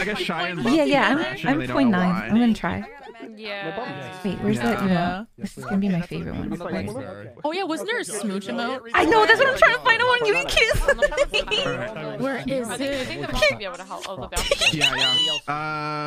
I guess shy and Yeah, yeah, I'm, I'm nine. why. I'm gonna try. Yeah. Wait, where's that Yeah. This is gonna be my favorite one. Wait. Oh yeah, wasn't there a smooch emote? I know, that's what I'm trying to find. I want to give you a kiss. Where is I think, I think the mom will be able to help. Oh, the mouse. Yeah, yeah. Uh,